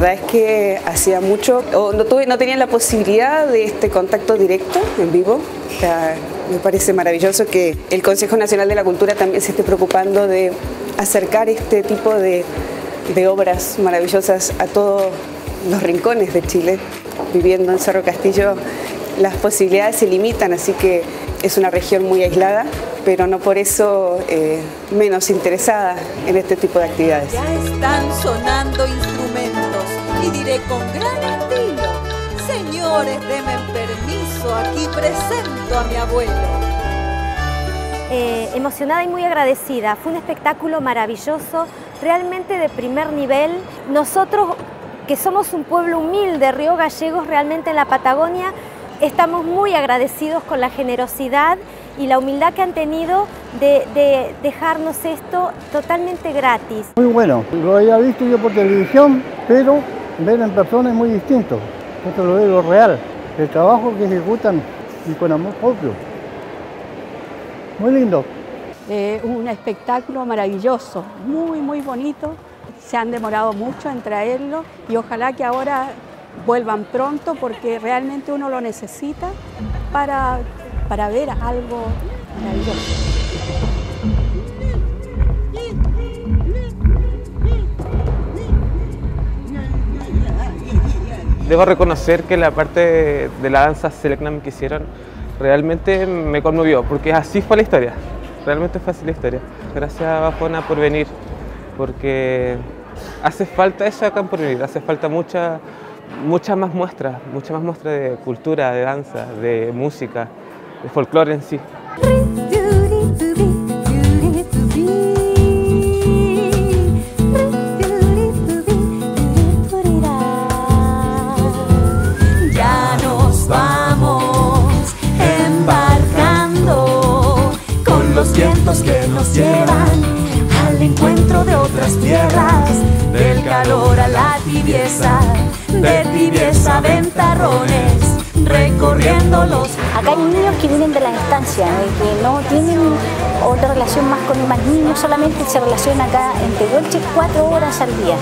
verdad es que hacía mucho, o no, tuve, no tenía la posibilidad de este contacto directo en vivo. me parece maravilloso que el Consejo Nacional de la Cultura también se esté preocupando de acercar este tipo de, obras maravillosas a todos los rincones de Chile. Viviendo en Cerro Castillo, las posibilidades se limitan, así que es una región muy aislada, pero no por eso eh, menos interesada en este tipo de actividades. Ya están sonando instrumentos y diré con gran estilo, señores, denme permiso, aquí presento a mi abuelo. Eh, emocionada y muy agradecida. Fue un espectáculo maravilloso, realmente de primer nivel. Nosotros, que somos un pueblo humilde, Río Gallegos, realmente en la Patagonia, estamos muy agradecidos con la generosidad y la humildad que han tenido de, dejarnos esto totalmente gratis. Muy bueno, lo había visto yo por televisión, pero ver en persona es muy distinto. Esto lo veo real, el trabajo que ejecutan y con amor propio. Muy lindo. Un espectáculo maravilloso, muy, muy bonito. Se han demorado mucho en traerlo y ojalá que ahora vuelvan pronto porque realmente uno lo necesita para, para ver algo maravilloso. Debo reconocer que la parte de la danza Selecnam que hicieron realmente me conmovió, porque así fue la historia, realmente fue así la historia. Gracias Bajona por venir, porque hace falta eso acá por venir, hace falta mucha muchas más muestras, muchas más muestras de cultura, de danza, de música, de folclore en sí. Que nos llevan al encuentro de otras tierras, del calor a la tibieza de tibieza ventarrones recorriéndolos. Acá hay niños que vienen de la estancia, que no tienen otra relación más con más niños, solamente se relacionan acá en Tehuelche cuatro horas al día.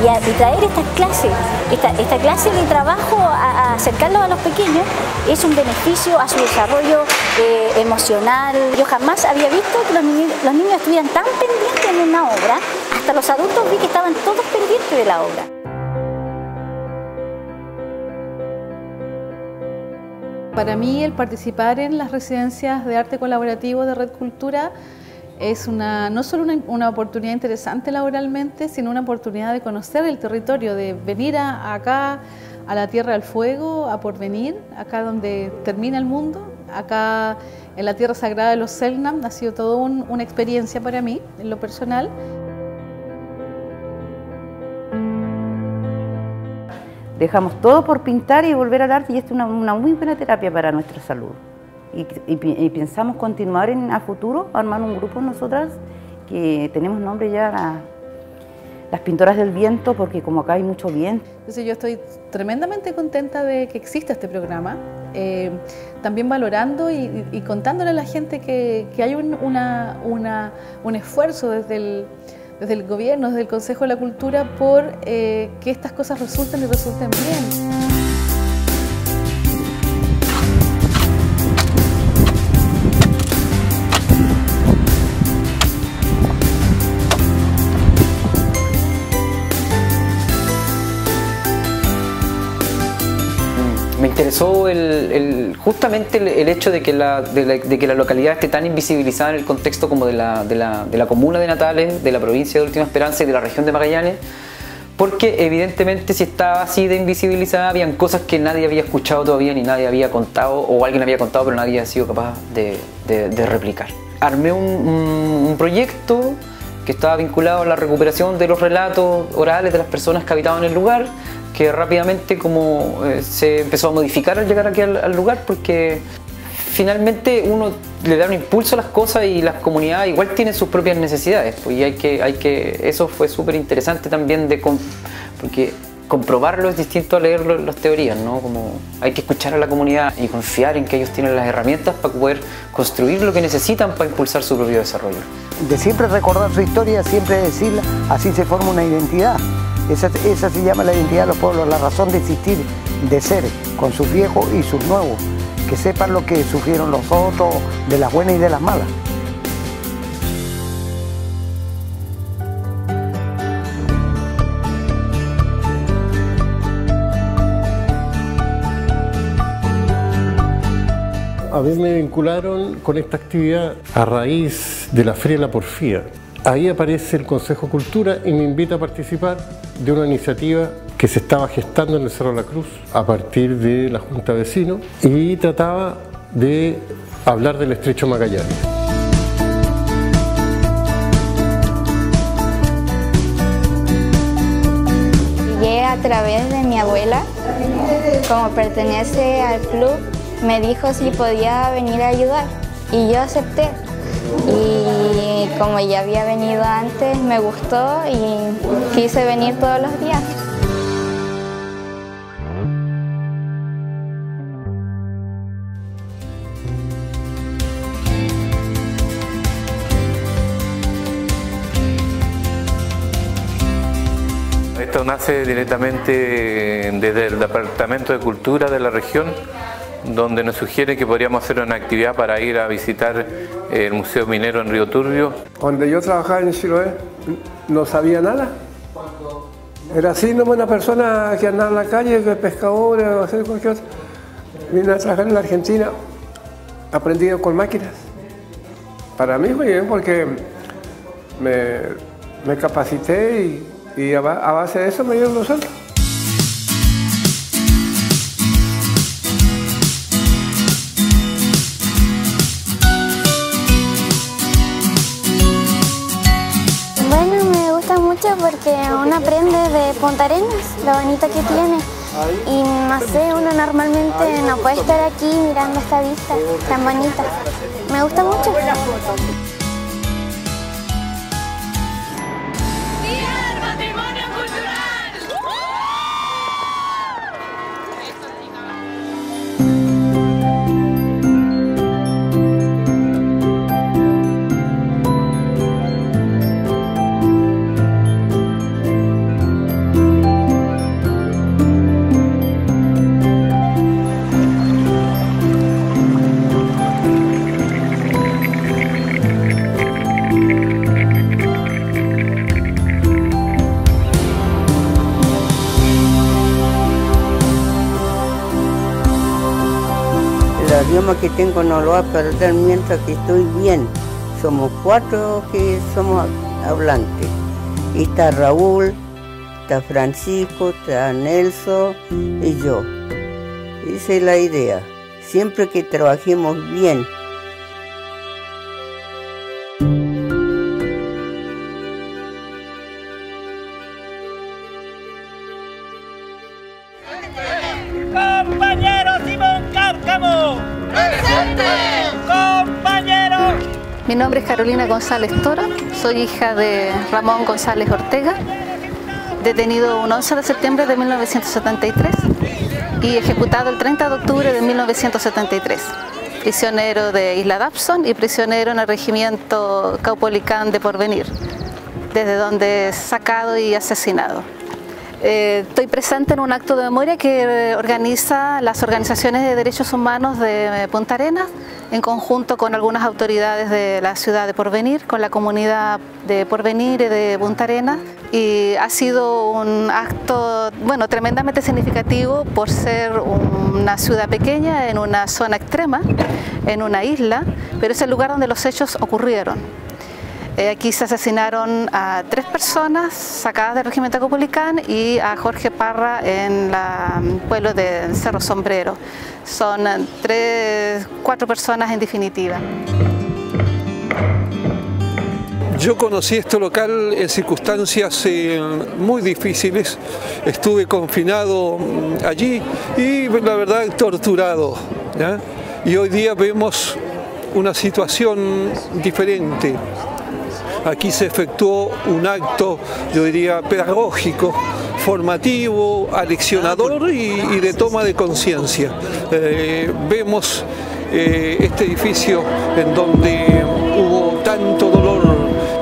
Y, traer estas clases, esta, clase de trabajo, a, acercarlo a los pequeños, es un beneficio a su desarrollo eh, emocional. Yo jamás había visto que los niños, los niños estuvieran tan pendientes en una obra, hasta los adultos vi que estaban todos pendientes de la obra. Para mí el participar en las residencias de arte colaborativo de Red Cultura es una, no solo una, oportunidad interesante laboralmente, sino una oportunidad de conocer el territorio, de venir acá a la Tierra del Fuego, a Porvenir, acá donde termina el mundo, acá en la Tierra Sagrada de los Selnam, ha sido todo una experiencia para mí, en lo personal. Dejamos todo por pintar y volver al arte y esto es una, muy buena terapia para nuestra salud. Y, pensamos continuar en, a futuro, armar un grupo nosotras que tenemos nombre ya las pintoras del viento porque como acá hay mucho viento. Entonces yo estoy tremendamente contenta de que exista este programa, eh, también valorando y, contándole a la gente que, hay un, un esfuerzo desde el desde el gobierno, desde el Consejo de la Cultura, por eh, que estas cosas resulten y resulten bien. Interesó el, justamente el, hecho de que, la, de, que la localidad esté tan invisibilizada en el contexto como de la, de la, comuna de Natales, de la provincia de Última Esperanza y de la región de Magallanes, porque evidentemente si estaba así de invisibilizada, habían cosas que nadie había escuchado todavía ni nadie había contado, o alguien había contado pero nadie había sido capaz de, replicar. Armé un, un proyecto que estaba vinculado a la recuperación de los relatos orales de las personas que habitaban el lugar, que rápidamente como eh, se empezó a modificar al llegar aquí al, lugar porque finalmente uno le da un impulso a las cosas y las comunidades igual tienen sus propias necesidades pues, y hay que, hay que eso fue súper interesante también de porque comprobarlo es distinto a leer las teorías, ¿no? Como hay que escuchar a la comunidad y confiar en que ellos tienen las herramientas para poder construir lo que necesitan para impulsar su propio desarrollo. De siempre recordar su historia, siempre decirla, así se forma una identidad Esa, esa se llama la identidad de los pueblos, la razón de existir, de ser, con sus viejos y sus nuevos. Que sepan lo que sufrieron los otros, de las buenas y de las malas. A mí me vincularon con esta actividad a raíz de la Feria la Porfía. Ahí aparece el Consejo Cultura y me invita a participar de una iniciativa que se estaba gestando en el Cerro de la Cruz a partir de la Junta Vecino y trataba de hablar del Estrecho Magallanes. Llegué a través de mi abuela, como pertenece al club, me dijo si podía venir a ayudar y yo acepté. Como ya había venido antes, me gustó y quise venir todos los días. Esto nace directamente desde el Departamento de Cultura de la región, donde nos sugiere que podríamos hacer una actividad para ir a visitar el Museo Minero en Río Turbio. Cuando yo trabajaba en Chiloé, no sabía nada. Era así, no una persona que andaba en la calle, que pescador o hacer cualquier cosa. Vine a trabajar en la Argentina, aprendí con máquinas. Para mí fue bien porque me, capacité y, a, ba- a base de eso me dieron sueldos. Porque uno aprende de Punta Arenas, lo bonito que tiene. Y no sé, uno normalmente no puede estar aquí mirando esta vista tan bonita. Me gusta mucho. Idioma que tengo no lo voy a perder mientras que estoy bien. Somos cuatro que somos hablantes. Está Raúl, está Francisco, está Nelson y yo. Esa es la idea. Siempre que trabajemos bien. ¡Presente! Compañero. Mi nombre es Carolina González Toro, soy hija de Ramón González Ortega, detenido un 11 de septiembre de 1973 y ejecutado el 30 de octubre de 1973. Prisionero de Isla Dabson y prisionero en el regimiento Caupolicán de Porvenir, desde donde es sacado y asesinado. Eh, estoy presente en un acto de memoria que organiza las organizaciones de derechos humanos de Punta Arenas en conjunto con algunas autoridades de la ciudad de Porvenir, con la comunidad de Porvenir y de Punta Arenas. Y ha sido un acto bueno, tremendamente significativo por ser una ciudad pequeña en una zona extrema, en una isla, pero es el lugar donde los hechos ocurrieron. Eh, aquí se asesinaron a tres personas sacadas del regimiento Copulicán y a Jorge Parra en el pueblo de Cerro Sombrero. Son eh, tres, cuatro personas en definitiva. Yo conocí este local en circunstancias eh, muy difíciles. Estuve confinado mm, allí y la verdad torturado. Y hoy día vemos una situación diferente. Aquí se efectuó un acto, yo diría, pedagógico, formativo, aleccionador y, de toma de conciencia. Eh, vemos eh, este edificio en donde hubo tanto dolor,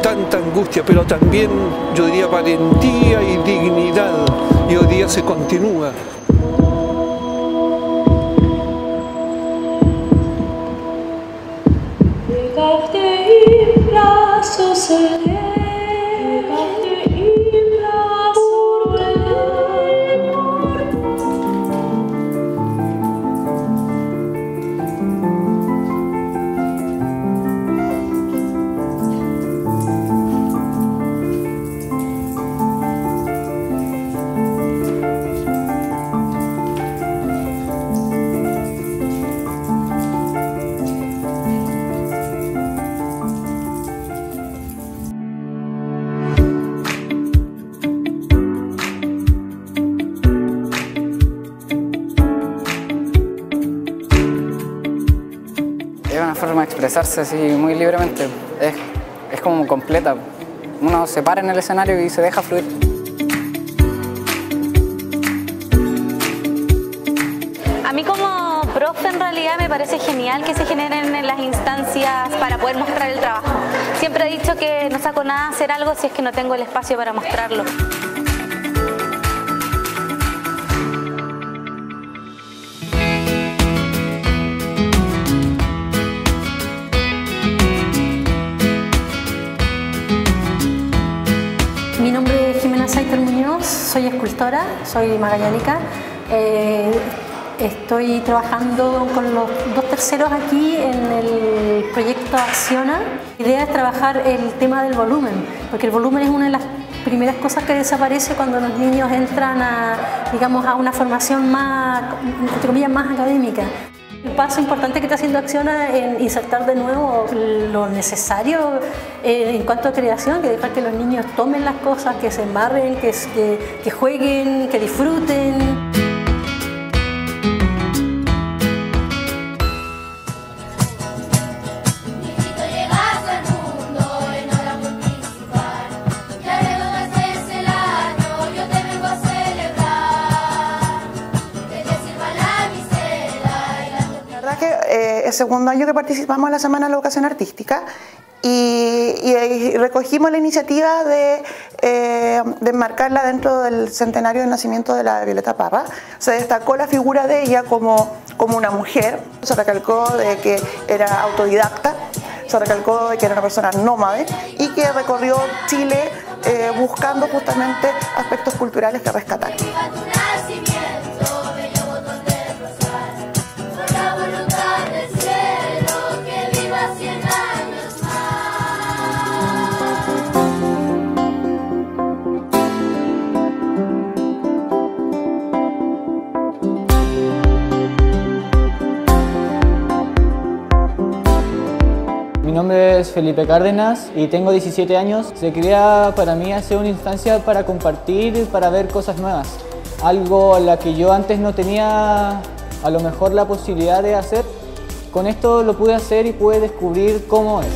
tanta angustia, pero también yo diría valentía y dignidad. Y hoy día se continúa. Es expresarse así muy libremente, es, es como completa. Uno se para en el escenario y se deja fluir. A mí como profe en realidad me parece genial que se generen en las instancias para poder mostrar el trabajo. Siempre he dicho que no saco nada hacer algo si es que no tengo el espacio para mostrarlo. Soy magallánica. Eh, estoy trabajando con los dos terceros aquí en el proyecto Acciona. La idea es trabajar el tema del volumen, porque el volumen es una de las primeras cosas que desaparece cuando los niños entran a, digamos, a una formación más, entre comillas, más académica. El paso importante que está haciendo Acciona en insertar de nuevo lo necesario eh, en cuanto a creación, que dejar que los niños tomen las cosas, que se embarren, que, que, que jueguen, que disfruten. El segundo año que participamos en la Semana de la Educación Artística y, y- y recogimos la iniciativa de, eh, de enmarcarla dentro del centenario del nacimiento de la Violeta Parra. Se destacó la figura de ella como, como una mujer, se recalcó de que era autodidacta, se recalcó de que era una persona nómade y que recorrió Chile eh, buscando justamente aspectos culturales que rescatar. Mi nombre es Felipe Cárdenas y tengo 17 años. Se crea para mí hacer una instancia para compartir, para ver cosas nuevas. Algo a la que yo antes no tenía a lo mejor la posibilidad de hacer. Con esto lo pude hacer y pude descubrir cómo es.